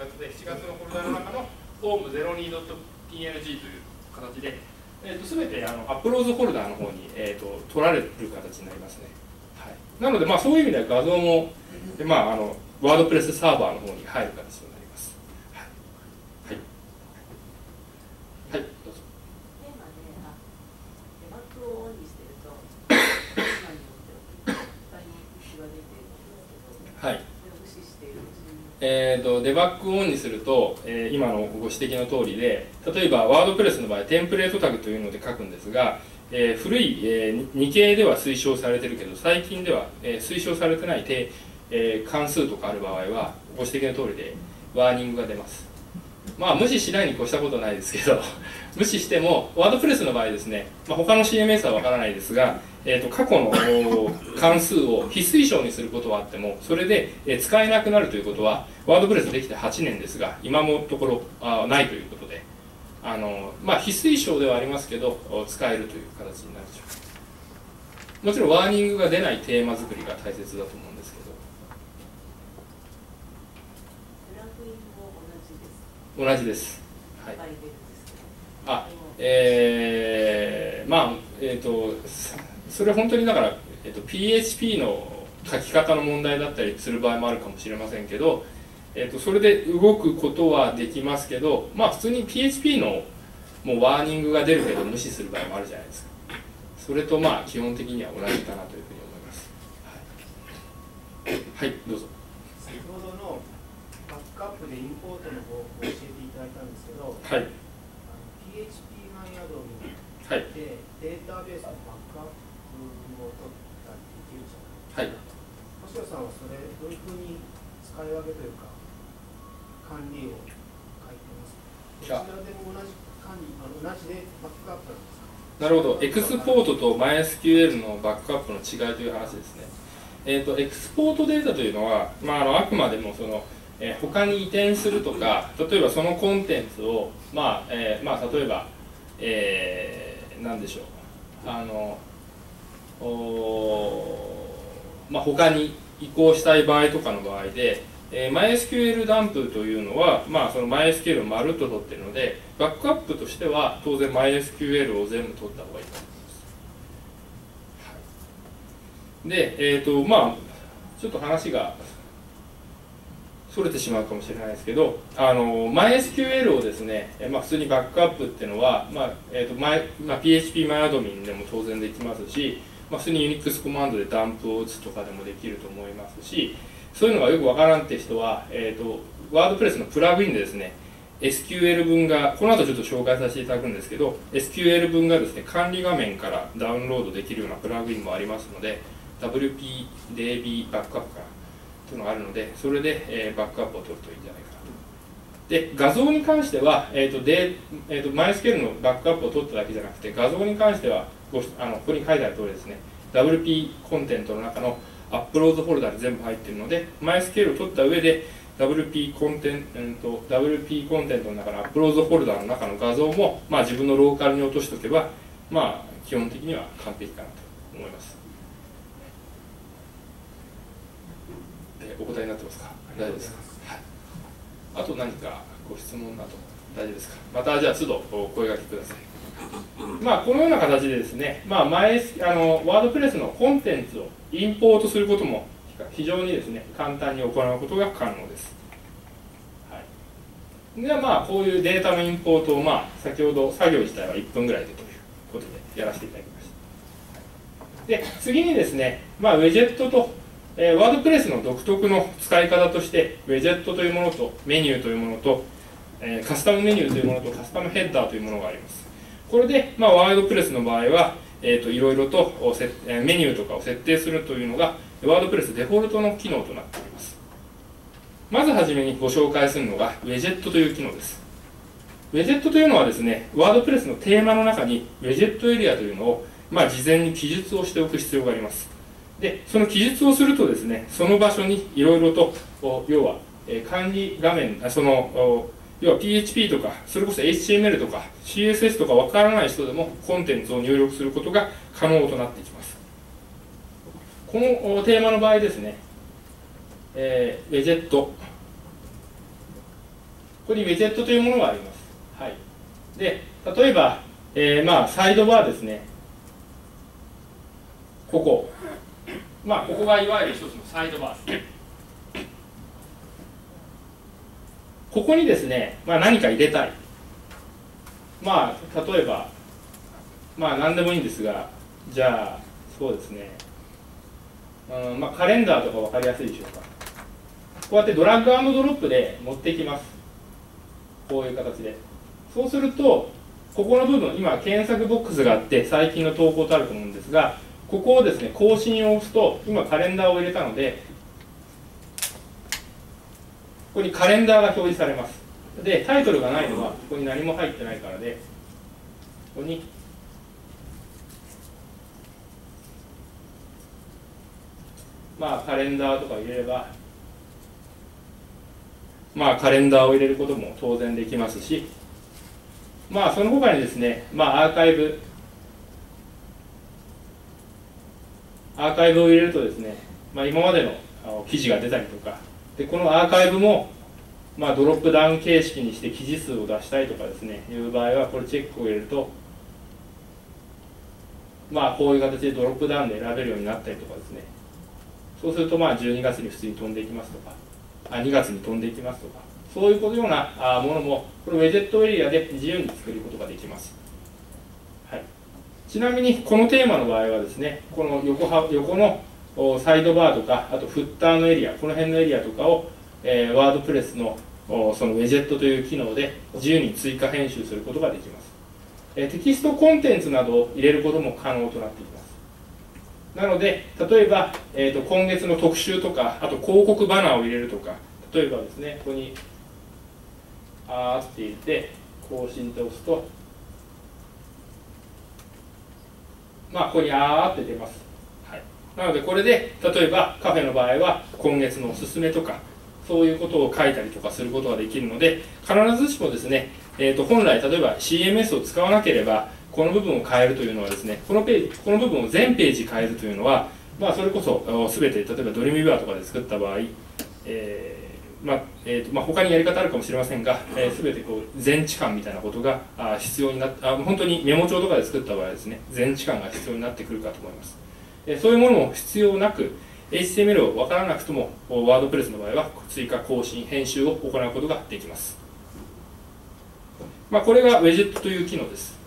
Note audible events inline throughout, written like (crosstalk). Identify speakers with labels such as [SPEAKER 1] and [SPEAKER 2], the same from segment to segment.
[SPEAKER 1] 月で7月のフォルダの中の home02.png という形で、えー、と全てあのアップロードフォルダの方に、えー、と取られる形になりますね、はい、なので、まあ、そういう意味では画像も、まあ、あのワードプレスサーバーの方に入る形になりますはい、はい、はい、どうぞはいえーと、デバッグオンにすると、えー、今のご指摘の通りで例えばワードプレスの場合テンプレートタグというので書くんですが、えー、古い、えー、2系では推奨されてるけど最近では、え、推奨されてない、え、関数とかある場合はご指摘の通りでワーニングが出ます。まあ無視しないに越したことないですけど (laughs) 無視してもワードプレスの場合ですね、まあ、他の CMS はわからないですがえーと、過去の関数を非推奨にすることはあってもそれで、使えなくなるということはワードプレスできて8年ですが今のところあないということであの、まあ、非推奨ではありますけど使えるという形になるでしょう。もちろんワーニングが出ないテーマ作りが大切だと思う。んですけど同じです。はい。あえー、まあえっ、ー、とそれ本当にだから、えっと、PHP の書き方の問題だったりする場合もあるかもしれませんけど、えっと、それで動くことはできますけどまあ普通に PHP のもうワーニングが出るけど無視する場合もあるじゃないですか。それとまあ基本的には同じかなというふうに思います。はい、はい、どうぞ。
[SPEAKER 2] 先ほどのバックアップでインポートの方
[SPEAKER 1] はい、
[SPEAKER 2] PHP マイアドミン
[SPEAKER 1] で
[SPEAKER 2] データベースのバックアップを取ったりできるじゃないですか。はい。星野さんはそれどういうふうに使い分けというか管理を書いてますどちらでも同じ管理あの同じでバックアップなんですか？
[SPEAKER 1] なるほど、エクスポートと MySQL のバックアップの違いという話ですね。えーと、エクスポートデータというのは、まあ、あのあくまでもその、えー、他に移転するとか、例えばそのコンテンツを、まあえーまあ、例えば、えー、何でしょう、あのまあ、他に移行したい場合とかの場合で、えー、MySQL ダンプというのは、まあ、その MySQL をまるっと取ってるのでバックアップとしては当然 MySQL を全部取った方がいいと思います。で、えっ、ー、とまあちょっと話がそれてしまうかもしれないですけど、あの、MySQL をですね、まあ、普通にバックアップっていうのは、まあ、え、ー、と、まあ、PHP マイアドミンでも当然できますし、まあ、普通に Unix コマンドでダンプを打つとかでもできると思いますし、そういうのがよくわからんって人は、えっ、ー、と、ワードプレスのプラグインでですね、SQL 文が、この後ちょっと紹介させていただくんですけど、SQL 文がですね、管理画面からダウンロードできるようなプラグインもありますので、WPDB バックアップかららというのがあるのでそれで、えー、バックアップを取るといいんじゃないかなとで画像に関しては、えーとでえーと、マイスケールのバックアップを取っただけじゃなくて画像に関してはごあのここに書いてある通りですね WP コンテントの中のアップロードフォルダに全部入っているのでマイスケールを取った上で WP コンテント WP コンテントの中のアップロードフォルダの中の画像も、まあ、自分のローカルに落としておけば、まあ、基本的には完璧かなと思います。お答えになってますか？大丈夫ですか、はい、あと何かご質問など大丈夫ですか？またじゃあ都度お声がけください。(laughs) まあこのような形でですね、まあ前、あのワードプレスのコンテンツをインポートすることも非常にですね簡単に行うことが可能です、はい、ではまあこういうデータのインポートをまあ先ほど作業自体は1分ぐらいでということでやらせていただきました。で次にですね、まあ、ウェジェットとえー、ワードプレスの独特の使い方として、ウェジェットというものとメニューというものと、えー、カスタムメニューというものとカスタムヘッダーというものがあります。これで、まあ、ワードプレスの場合は、えーと、いろいろとメニューとかを設定するというのが、ワードプレスデフォルトの機能となっております。まずはじめにご紹介するのが、ウェジェットという機能です。ウェジェットというのはですね、ワードプレスのテーマの中に、ウェジェットエリアというのを、まあ、事前に記述をしておく必要があります。でその記述をするとですねその場所にいろいろと要は、管理画面その要は PHP とかそれこそ HTML とか CSS とかわからない人でもコンテンツを入力することが可能となってきますこのテーマの場合ですね、え、ウェジェットここにウェジェットというものがあります。はい、で例えば、えー、まあサイドバーですね。ここ。まあここがいわゆる一つのサイドバー (coughs) ここにですね、まあ、何か入れたい。まあ例えばまあ何でもいいんですがじゃあそうですね。うんまあカレンダーとか分かりやすいでしょうか。こうやってドラッグアンドドロップで持ってきます。こういう形で。そうするとここの部分今検索ボックスがあって最近の投稿とあると思うんですがここをですね更新を押すと今カレンダーを入れたのでここにカレンダーが表示されます。でタイトルがないのはここに何も入ってないからでここにまあカレンダーとか入れればまあカレンダーを入れることも当然できますしまあその他にですねまあアーカイブアーカイブを入れるとですね、まあ、今までの記事が出たりとかでこのアーカイブもまあ、ドロップダウン形式にして記事数を出したいとかですねいう場合はこれチェックを入れるとまあこういう形でドロップダウンで選べるようになったりとかですね。そうするとまあ12月に普通に飛んでいきますとかあ2月に飛んでいきますとかそういうようなものもこのウェジェットエリアで自由に作ることができます、ちなみにこのテーマの場合はですねこの横は横のサイドバーとかあとフッターのエリアこの辺のエリアとかをえー、ワードプレスのそのウェジェットという機能で自由に追加編集することができます、えー、テキストコンテンツなどを入れることも可能となっています。なので例えば、えーと、今月の特集とかあと広告バナーを入れるとか例えばですねここにあーって入れて更新と押すとまあここにあーって出ます、はい、なのでこれで例えばカフェの場合は今月のおすすめとかそういうことを書いたりとかすることができるので必ずしもですね、えー、と本来例えば CMS を使わなければこの部分を変えるというのはですねこのページこの部分を全ページ変えるというのは、まあ、それこそ全て例えばドリームビュアとかで作った場合、えーまあえーとまあ、他にやり方あるかもしれませんが、えー、全てこう全置換みたいなことがあ必要になってあ本当にメモ帳とかで作った場合ですね全置換が必要になってくるかと思います、えー、そういうものも必要なく HTML を分からなくともワードプレスの場合は追加更新編集を行うことができます、まあ、これがウェジェットという機能です。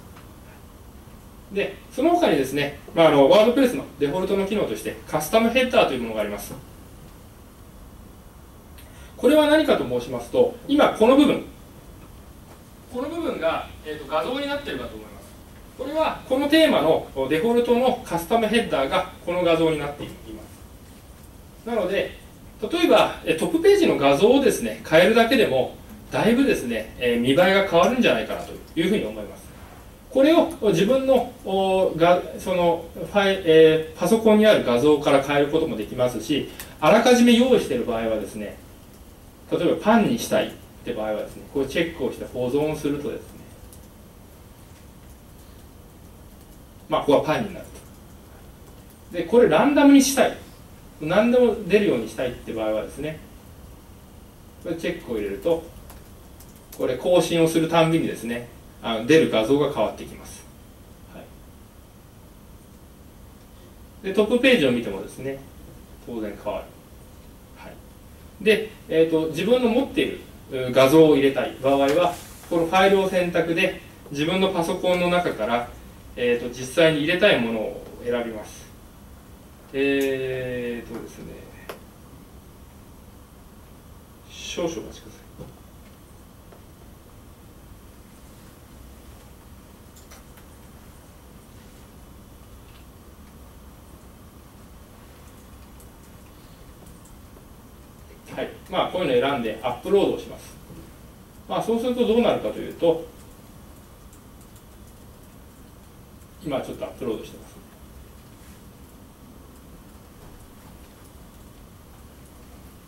[SPEAKER 1] でその他にですね、まあ、あのワードプレスのデフォルトの機能としてカスタムヘッダーというものがあります。これは何かと申しますと今この部分。この部分が、えーと、画像になっているかと思います。これはこのテーマのデフォルトのカスタムヘッダーがこの画像になっています。なので例えばトップページの画像をですね変えるだけでもだいぶですね、え見栄えが変わるんじゃないかなというふうに思います。これを自分のがそのファイ、えー、パソコンにある画像から変えることもできますしあらかじめ用意している場合はですね例えばパンにしたいって場合はですねこれチェックをして保存するとですねまあここはパンになると。でこれランダムにしたい。何でも出るようにしたいって場合はですねこれチェックを入れるとこれ更新をするたんびにですねあの出る画像が変わってきます、はい、でトップページを見てもですね当然変わる、で、えーと、自分の持っている画像を入れたい。場合はこのファイルを選択で自分のパソコンの中から、えーと実際に入れたいものを選びます。えーとですね少々お待ちくださいはいまあ、こういうのを選んでアップロードします。まあ、そうするとどうなるかというと、今ちょっとアップロードしてます。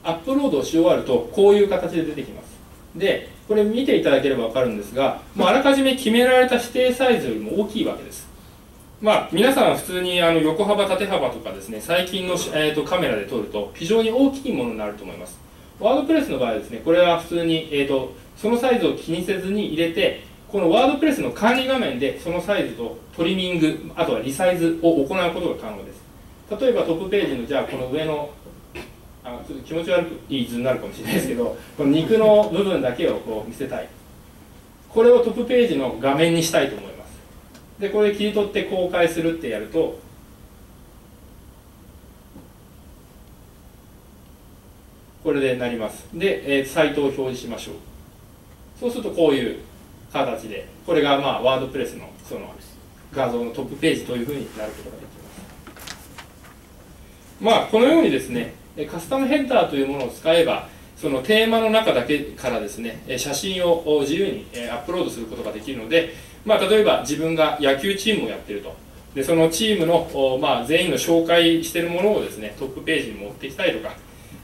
[SPEAKER 1] アップロードをし終わるとこういう形で出てきますでこれ見ていただければ分かるんですがもうあらかじめ決められた指定サイズよりも大きいわけですまあ、皆さん普通にあの横幅縦幅とかですね最近の、えーと、カメラで撮ると非常に大きいものになると思いますワードプレスの場合はですねこれは普通に、えーと、そのサイズを気にせずに入れてこのワードプレスの管理画面でそのサイズとトリミングあとはリサイズを行うことが可能です。例えばトップページのじゃあこの上のあちょっと気持ち悪くい図になるかもしれないですけどこの肉の部分だけをこう見せたい。これをトップページの画面にしたいと思います。でこれ切り取って公開するってやるとこれでなります。で、えー、サイトを表示しましょう。そうするとこういう形でこれがまあワードプレスのその画像のトップページというふうになることができます。まあこのようにですねカスタムヘッダーというものを使えばそのテーマの中だけからですね写真を自由にアップロードすることができるので、まあ、例えば自分が野球チームをやってると。でそのチームの、まあ、全員の紹介してるものをですねトップページに持ってきたいとか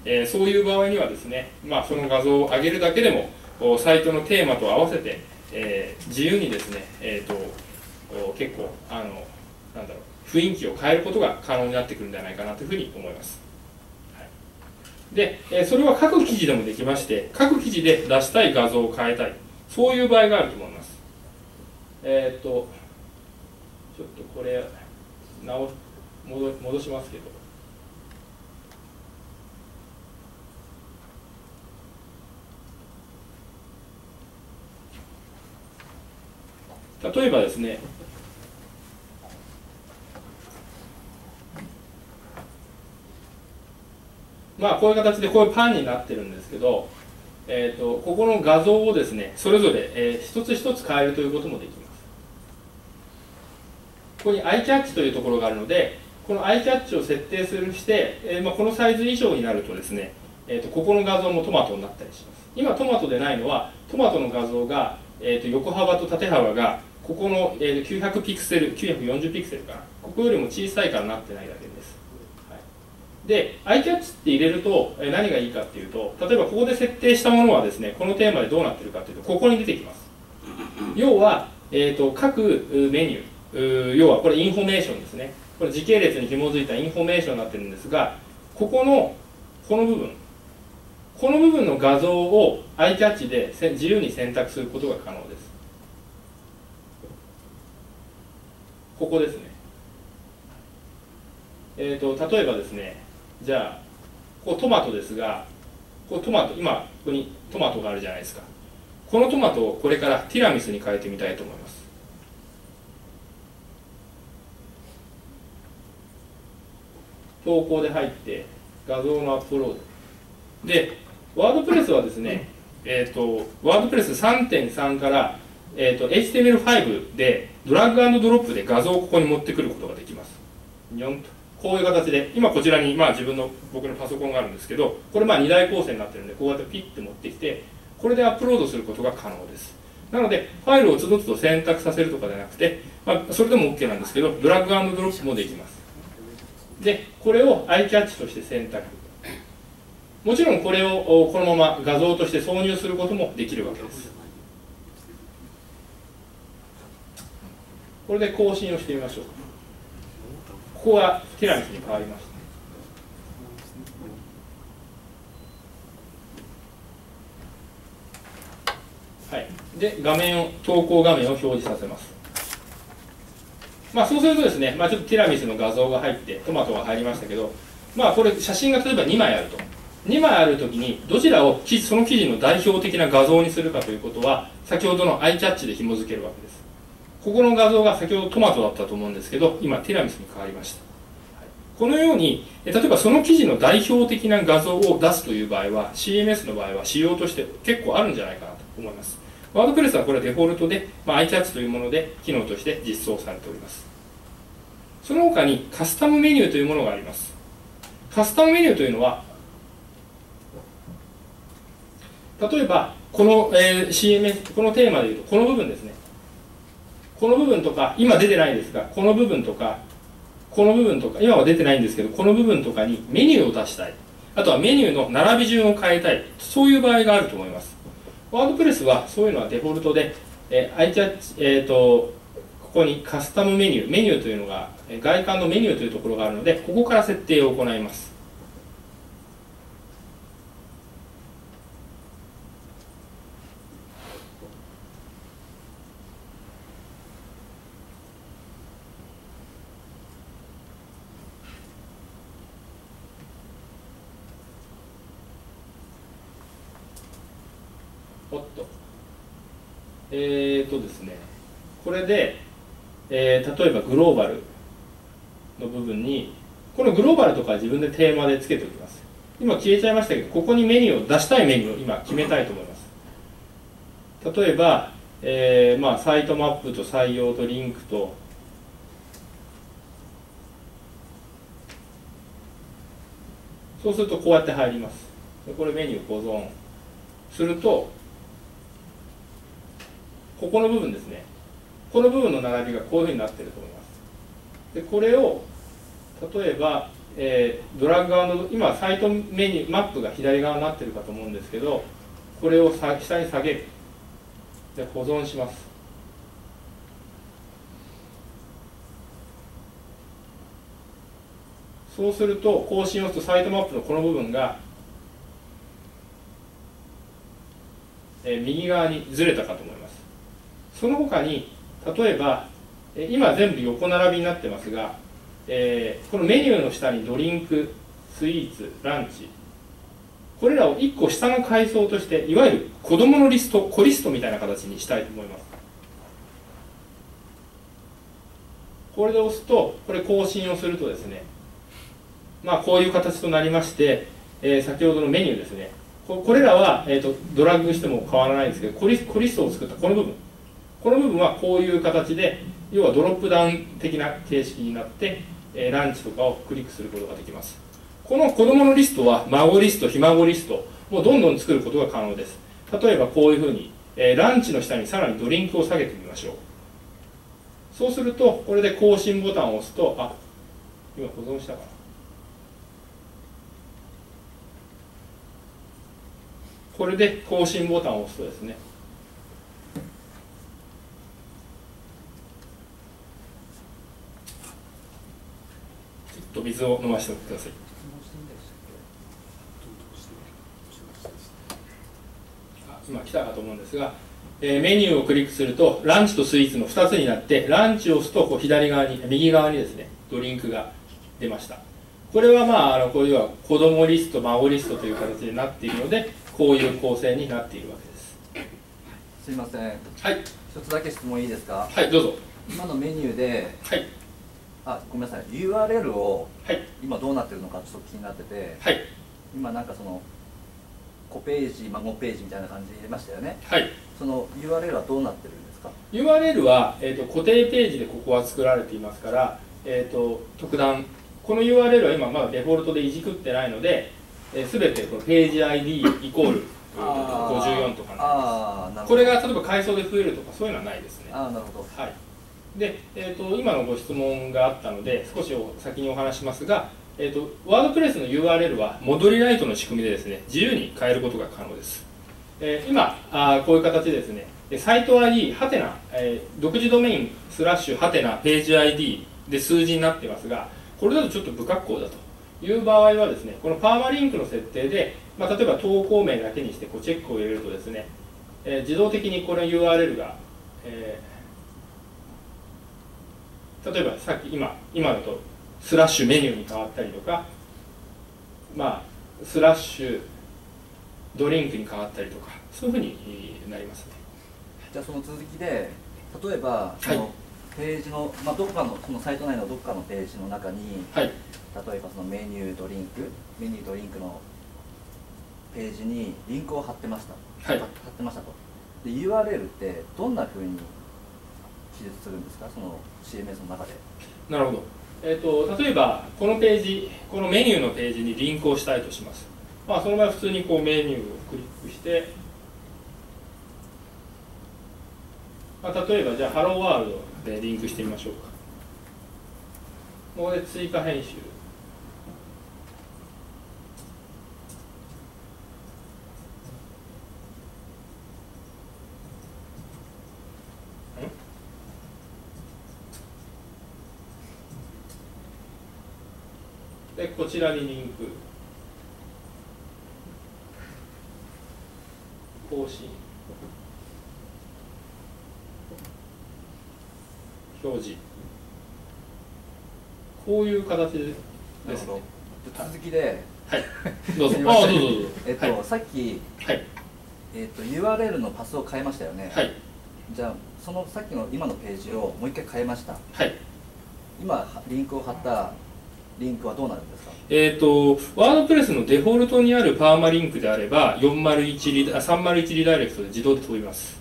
[SPEAKER 1] え、そういう場合にはですね、まあ、その画像を上げるだけでもサイトのテーマと合わせて、え、自由にですね、えーと、結構あのなんだろう雰囲気を変えることが可能になってくるんじゃないかなというふうに思います。はい、で、えそれは各記事でもできまして各記事で出したい画像を変えたいそういう場合があると思います。えっ、ー、とちょっとこれ直戻戻しますけど例えばですねまあこういう形でこういうパンになってるんですけど、えーと、ここの画像をですねそれぞれ、えー、一つ一つ変えるということもできます。ここに iCatch というところがあるのでこの iCatch を設定するして、えーまあ、このサイズ以上になるとですね、えーと、ここの画像もトマトになったりします。今トマトでないのはトマトの画像が、えーと横幅と縦幅がここの、えー、900ピクセル940ピクセルかな。ここよりも小さいからなってないだけです、はい、で iCatch って入れると、え、何がいいかっていうと例えばここで設定したものはですねこのテーマでどうなってるかっていうとここに出てきます。要は、えーと、各メニュー要はこれインフォメーションですね。これ時系列に紐づいたインフォメーションになってるんですがここのこの部分この部分の画像を iCatch で自由に選択することが可能です。ここですね。えーと、例えばですねじゃあここトマトですがここトマト今ここにトマトがあるじゃないですか。このトマトをこれからティラミスに変えてみたいと思います。投稿で入って画像のアップロード。でワードプレスはですねえっ、ー、とワードプレス3.3からえーと、HTML5 でドラッグアンドドロップで画像をここに持ってくることができます。こういう形で、今こちらに、まあ、自分の僕のパソコンがあるんですけど、これまあ2台構成になってるんで、こうやってピッて持ってきて、これでアップロードすることが可能です。なので、ファイルをつどつど選択させるとかじゃなくて、まあ、それでも OK なんですけど、ドラッグアンドドロップもできます。で、これを iCatch として選択。もちろんこれをこのまま画像として挿入することもできるわけです。これで更新をしてみましょう。ここがティラミスに変わりました。はい。で画面を投稿画面を表示させます。まあそうするとですね、まあ、ちょっとティラミスの画像が入ってトマトが入りましたけどまあこれ写真が例えば2枚あると。2枚あるときにどちらをその記事の代表的な画像にするかということは先ほどの iCatch で紐付けるわけです。ここの画像が先ほどトマトだったと思うんですけど今ティラミスに変わりました、このように例えばその記事の代表的な画像を出すという場合は CMS の場合は仕様として結構あるんじゃないかなと思います。ワードプレスはこれはデフォルトで、まあ、iChatch というもので機能として実装されております。その他にカスタムメニューというものがあります。カスタムメニューというのは例えばこの、えー、CMS このテーマでいうとこの部分ですね。この部分とか今出てないんですがこの部分とかこの部分とか今は出てないんですけどこの部分とかにメニューを出したい。あとはメニューの並び順を変えたい。そういう場合があると思います。ワードプレスはそういうのはデフォルトで、えー、iChat、えーと、ここにカスタムメニューメニューというのが外観のメニューというところがあるのでここから設定を行いますおっとえーとですねこれで、えー、例えばグローバルの部分にこのグローバルとか自分でテーマでつけておきます。今消えちゃいましたけどここにメニューを出したいメニューを今決めたいと思います。例えば、えーまあ、サイトマップと採用とリンクとそうするとこうやって入ります。これメニュー保存するとここの部分ですね。この部分の並びがこういうふうになってると思います。でこれを例えば、えー、ドラッグ側の今サイトメニューマップが左側になってるかと思うんですけどこれを下に下げる。で保存します。そうすると更新を押すとサイトマップのこの部分が、えー、右側にずれたかと思います。その他に例えば今全部横並びになってますが、えー、このメニューの下にドリンクスイーツランチこれらを1個下の階層としていわゆる子どものリスト子リストみたいな形にしたいと思います。これで押すとこれ更新をするとですねまあこういう形となりまして、えー、先ほどのメニューですね。これらは、えーと、ドラッグしても変わらないんですけどコリコリストを作ったこの部分。この部分はこういう形で要はドロップダウン的な形式になって、えー、ランチとかをクリックすることができます。この子どものリストは孫リストひ孫リストもうどんどん作ることが可能です。例えばこういうふうに、えー、ランチの下にさらにドリンクを下げてみましょう。そうするとこれで更新ボタンを押すとあ今保存したかな。これで更新ボタンを押すとですねちょっと水を飲ませてください。今来たかと思うんですが、えー、メニューをクリックするとランチとスイーツの2つになってランチを押すとこう左側に右側にですねドリンクが出ました。これはまああのこういうは子供リスト孫リストという形になっているのでこういう構成になっているわけです。
[SPEAKER 3] すいません。はい。一つだけ質問いいですか？
[SPEAKER 1] はいどうぞ。
[SPEAKER 3] 今のメニューで
[SPEAKER 1] はい
[SPEAKER 3] あごめんなさい。URL を今どうなってるのかちょっと気になってて、
[SPEAKER 1] はい、
[SPEAKER 3] 今なんかその5ページ孫ページみたいな感じで入れましたよね。
[SPEAKER 1] はい。
[SPEAKER 3] その URL はどうなってるんですか
[SPEAKER 1] ？URL は、えーと、固定ページでここは作られていますから、えーと、特段。この URL は今まだデフォルトでいじくってないので、えー、全てこのページ ID イコール54とかなんです。これが例えば階層で増えるとかそういうのはないですね。
[SPEAKER 3] あなるほ
[SPEAKER 1] ど。はいで、えーと、今のご質問があったので少し先にお話しますが、えーと、ワードプレスの URL は戻りライトの仕組みでですね自由に変えることが可能です、えー、今あこういう形でですねサイト ID ハテナ、えー、独自ドメインスラッシュハテナページ ID で数字になってますがこれだとちょっと不格好だと。いう場合はですねこのパーマリンクの設定で、まあ、例えば投稿名だけにしてこうチェックを入れるとですね、えー、自動的にこの URL が、えー例えばさっき今今だとスラッシュメニューに変わったりとかまあスラッシュドリンクに変わったりとかそういうふうになりますね。
[SPEAKER 3] じゃあその続きで例えばそのページの、まあ、どこかのそのサイト内のどこかのページの中に、
[SPEAKER 1] はい、
[SPEAKER 3] 例えばそのメニュードリンクメニュードリンクのページにリンクを貼ってました、
[SPEAKER 1] はい、
[SPEAKER 3] 貼ってましたと。で URL ってどんなふうに記述するんですか？その CMS の中で。
[SPEAKER 1] なるほど、えーと、例えばこのページこのメニューのページにリンクをしたいとします、まあ、その場合普通にこうメニューをクリックして、まあ、例えばじゃあハローワールドでリンクしてみましょうか。ここで追加編集でこちらにリンク。更新。表示。こういう形ですね。
[SPEAKER 3] 続きで。
[SPEAKER 1] はい。(laughs) どうぞ。あどうぞ
[SPEAKER 3] えっと、はい、さっき
[SPEAKER 1] はい。
[SPEAKER 3] えーと、URL のパスを変えましたよね。
[SPEAKER 1] はい。
[SPEAKER 3] じゃあそのさっきの今のページをもう一回変えました。
[SPEAKER 1] はい。
[SPEAKER 3] 今リンクを貼ったリンクはどうなるんですか？
[SPEAKER 1] えっ、ー、とワードプレスのデフォルトにあるパーマリンクであれば401リあ301リダイレクトで自動で飛びます。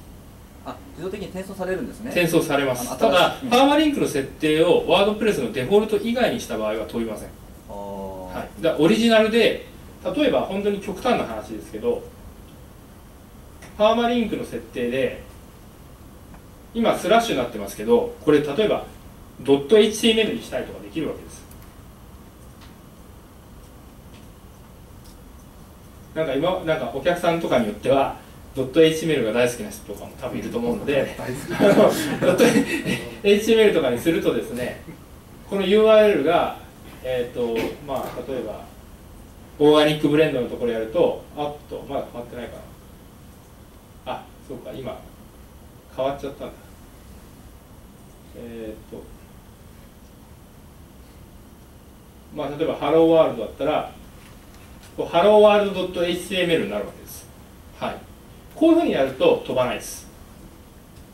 [SPEAKER 3] あ自動的に転送されるんですね。
[SPEAKER 1] 転送されます。ただ、うん、パーマリンクの設定をワードプレスのデフォルト以外にした場合は飛びません。はい、だオリジナルで例えば本当に極端な話ですけどパーマリンクの設定で今スラッシュになってますけどこれ例えばドット HTML にしたいとかできるわけですなんか今なんかお客さんとかによってはドット HTML が大好きな人とかも多分いると思うので (laughs) (laughs) ドット HTML とかにするとですねこの URL がえっ、ー、とまあ例えばオーガニックブレンドのところやるとあっとまだ変わってないかな。あそうか今変わっちゃったんだ。えっ、ー、とまあ例えばハローワールドだったらハローワールド .html になるわけです。はい。こういうふうにやると飛ばないです。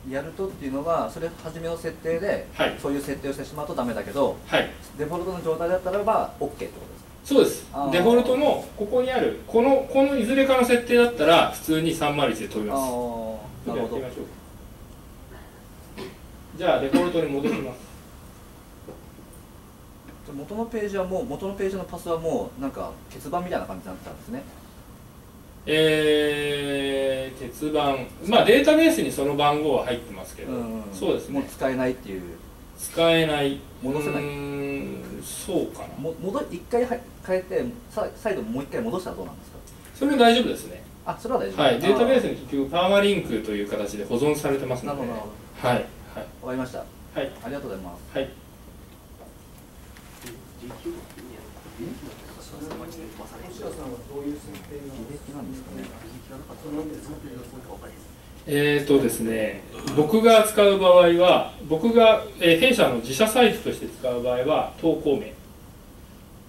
[SPEAKER 3] やるとっていうのはそれ初めの設定で、はい、そういう設定をしてしまうとダメだけど、
[SPEAKER 1] はい、
[SPEAKER 3] デフォルトの状態だったらば OK ってことです。か
[SPEAKER 1] そうです。デフォルトのここにあるこのこのいずれかの設定だったら普通に301で飛びます。なるほど。じゃあデフォルトに戻します
[SPEAKER 3] 元のページはもう元のページのパスはもうなんか欠番みたいな感じになったんですね。
[SPEAKER 1] えー、鉄板まあデータベースにその番号は入ってますけど、うんそうですね。
[SPEAKER 3] もう使えないっていう。
[SPEAKER 1] 使えない。
[SPEAKER 3] 戻せない。
[SPEAKER 1] そうかな。
[SPEAKER 3] も戻一回変えてさ再度もう一回戻したらどうなんですか？
[SPEAKER 1] それは大丈夫ですね。
[SPEAKER 3] あそれは大丈夫。
[SPEAKER 1] はい。データベースに結局パーマリンクという形で保存されてますので。なるほど。はい。はい。
[SPEAKER 3] わかりました。
[SPEAKER 1] はい。
[SPEAKER 3] ありがとうございます。
[SPEAKER 1] はいえーとですね、僕が使う場合は、僕が、えー、弊社の自社サイトとして使う場合は投稿名。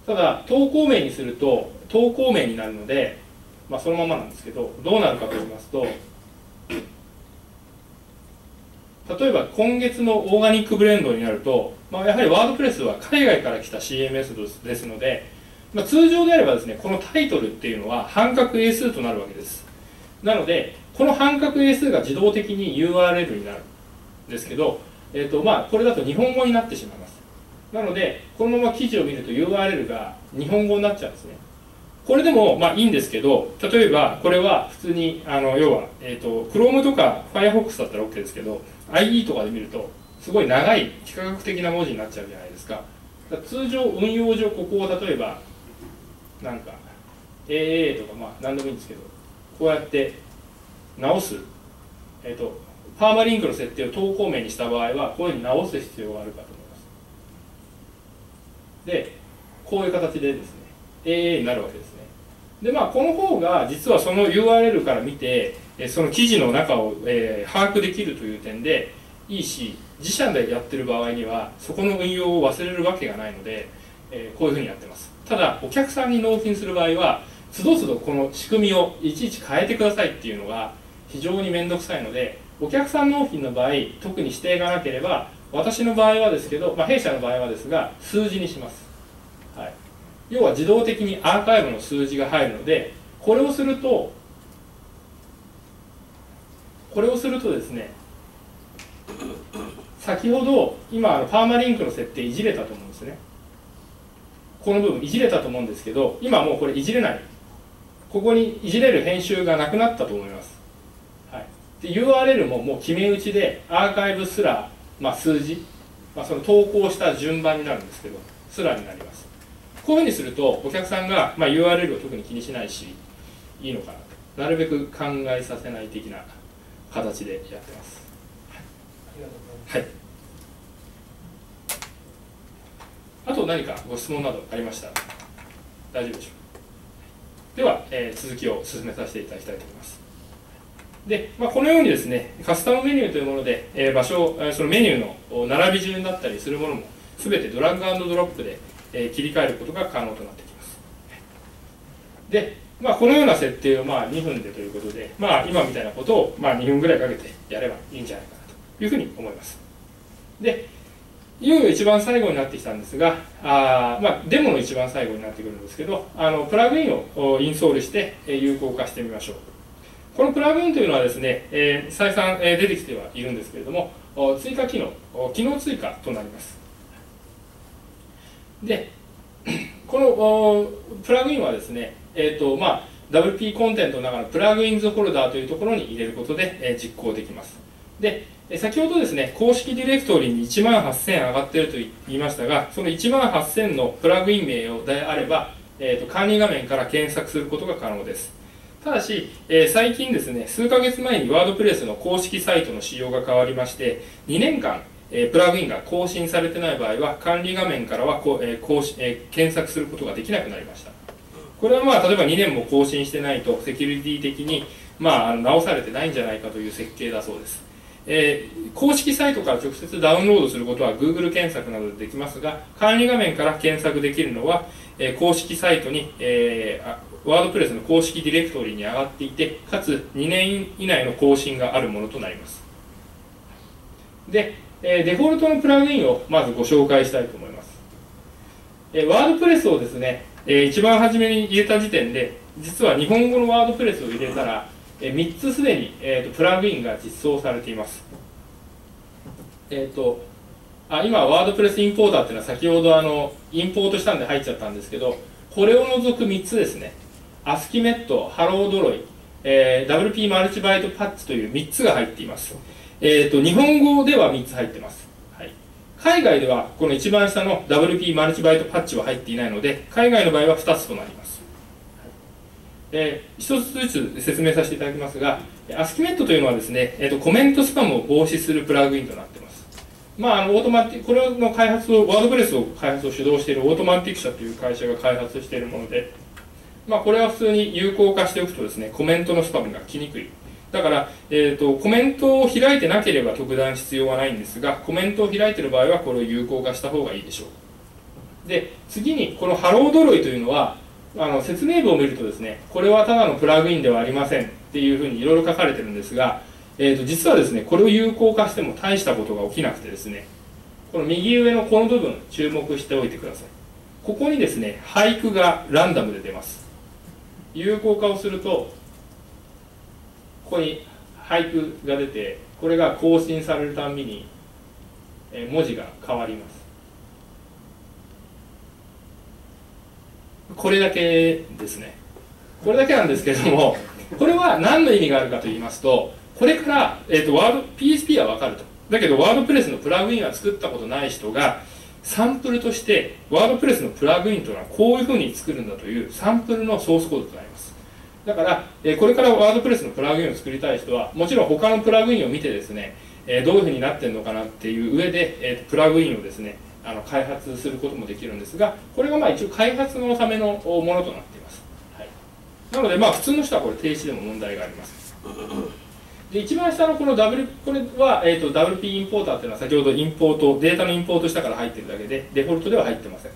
[SPEAKER 1] ただ、投稿名にすると、投稿名になるので、まあ、そのままなんですけど、どうなるかと言いますと、例えば今月のオーガニックブレンドになると、まあ、やはりワードプレスは海外から来た CMS ですので、まあ、通常であればですねこのタイトルっていうのは半角英数となるわけです。なのでこの半角英数が自動的に URL になる。んですけど、えーとまあ、これだと日本語になってしまいます。なのでこのまま記事を見ると URL が日本語になっちゃうんですね。これでもまあいいんですけど例えばこれは普通にあの要は、えーと、Chrome とか Firefox だったら OK ですけど IE とかで見るとすごい長い幾何学的な文字になっちゃうじゃないですか。通常運用上ここを例えばなんか AA とかまあ何でもいいんですけどこうやって直す、えーと、パーマリンクの設定を投稿名にした場合はこういうふうに直す必要があるかと思います。でこういう形でですね AA になるわけですね。でまあこの方が実はその URL から見てその記事の中を、えー、把握できるという点でいいし自社でやってる場合にはそこの運用を忘れるわけがないので、えー、こういうふうにやってます。ただお客さんに納品する場合はつどつどこの仕組みをいちいち変えてくださいっていうのが非常に面倒くさいのでお客さん納品の場合特に指定がなければ私の場合はですけど、まあ、弊社の場合はですが数字にします、はい、要は自動的にアーカイブの数字が入るのでこれをするとこれをするとですね先ほど今パーマリンクの設定いじれたと思うんですね。この部分いじれたと思うんですけど今もうこれいじれない。ここにいじれる編集がなくなったと思います、はい、で URL ももう決め打ちでアーカイブすら、まあ、数字、まあ、その投稿した順番になるんですけどすらになります。こういうふうにするとお客さんが、まあ、URL を特に気にしないしいいのかなと。なるべく考えさせない的な形でやってます、はい、ありがとうはい。あと何かご質問などありました？ら大丈夫でしょうか？では、えー、続きを進めさせていただきたいと思います。で、まあ、このようにですねカスタムメニューというもので、えー、場所そのメニューの並び順だったりするものも全てドラッグドロップで、え、切り替えることが可能となってきます。で、まあ、このような設定をまあ2分でということで、まあ、今みたいなことをまあ2分ぐらいかけてやればいいんじゃないか。いうふうに思います。で、いよいよ一番最後になってきたんですが、あまあ、デモの一番最後になってくるんですけど、あのプラグインをインストールして有効化してみましょう。このプラグインというのはですね、えー、再三、出てきてはいるんですけれども、追加機能、機能追加となります。で、このプラグインはですね、えーとまあ、WP コンテントの中のプラグインズフォルダーというところに入れることで、え実行できます。で、先ほどですね、公式ディレクトリに1万8000上がってると言いましたが、その1万8000のプラグイン名であれば、えーと、管理画面から検索することが可能です。ただし、えー、最近ですね、数ヶ月前にワードプレスの公式サイトの仕様が変わりまして、2年間、えー、プラグインが更新されてない場合は、管理画面からはこ、えー更新えー、検索することができなくなりました。これはまあ、例えば2年も更新してないと、セキュリティ的に、まあ、直されてないんじゃないかという設計だそうです。えー、公式サイトから直接ダウンロードすることは Google 検索などでできますが、管理画面から検索できるのは、えー、公式サイトに、えー、ワードプレスの公式ディレクトリに上がっていて、かつ2年以内の更新があるものとなります。で、え、デフォルトのプラグインをまずご紹介したいと思います。えー、ワードプレスをですね、えー、一番初めに入れた時点で、実は日本語のワードプレスを入れたら、え、3つすでに、えーと、プラグインが実装されています。え、ー、とあ今、ワードプレスインポーターっていうのは先ほどあのインポートしたんで入っちゃったんですけど、これを除く3つですね。アスキメット、ハロードロイ、えー、WP マルチバイトパッチという3つが入っています。えっ、ー、と、日本語では3つ入ってます。はい。海外ではこの一番下の WP マルチバイトパッチは入っていないので、海外の場合は2つとなります。えー、一つずつ説明させていただきますが、アスキメットというのはですね、えーと、コメントスパムを防止するプラグインとなっています。まあ、あのオートマティこれの開発を、ワードプレスを開発を主導しているオートマティック社という会社が開発しているもので、まあ、これは普通に有効化しておくとですね、コメントのスパムが来にくい。だから、えーと、コメントを開いてなければ特段必要はないんですが、コメントを開いている場合はこれを有効化した方がいいでしょう。で、次に、このハロードロイというのは、あの説明文を見るとですね、これはただのプラグインではありませんっていうふうにいろいろ書かれてるんですが、えー、と実はですね、これを有効化しても大したことが起きなくてですね、この右上のこの部分、注目しておいてください。ここにですね、俳句がランダムで出ます。有効化をすると、ここに俳句が出て、これが更新されるたびに、え文字が変わります。これだけですね。これだけなんですけどもこれは何の意味があるかと言いますとこれから、えーと、ワード PHP は分かると。だけどワードプレスのプラグインは作ったことない人がサンプルとしてワードプレスのプラグインというのはこういうふうに作るんだというサンプルのソースコードとなります。だから、えこれからワードプレスのプラグインを作りたい人はもちろん他のプラグインを見てですね、えどういうふうになってるのかなっていう上で、えプラグインをですねあの開発することもできるんですがこれがまあ一応開発のためのものとなっています、はい、なのでまあ普通の人はこれ停止でも問題があります。で一番下のこの W これは、えーと、WP インポーターっていうのは先ほどインポートデータのインポートしたから入ってるだけでデフォルトでは入ってません。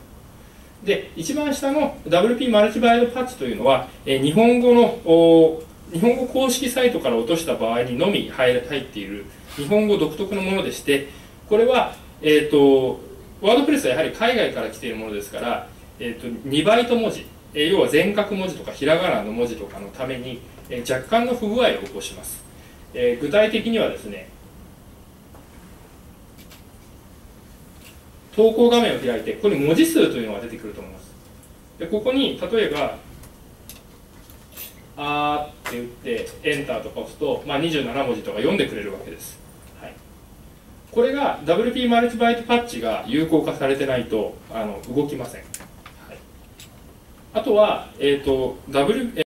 [SPEAKER 1] で一番下の WP マルチバイドパッチというのは、えー、日本語の日本語公式サイトから落とした場合にのみ入っている日本語独特のものでしてこれは、えーとワードプレスはやはり海外から来ているものですから、えーと、2バイト文字、えー、要は全角文字とかひらがなの文字とかのために、えー、若干の不具合を起こします、えー、具体的にはですね投稿画面を開いてここに文字数というのが出てくると思います。でここに例えば「あー」って打ってエンターとか押すと、まあ、27文字とか読んでくれるわけです。これが WP マルチバイトパッチが有効化されてないとあの動きません、はい、あとは、えーと w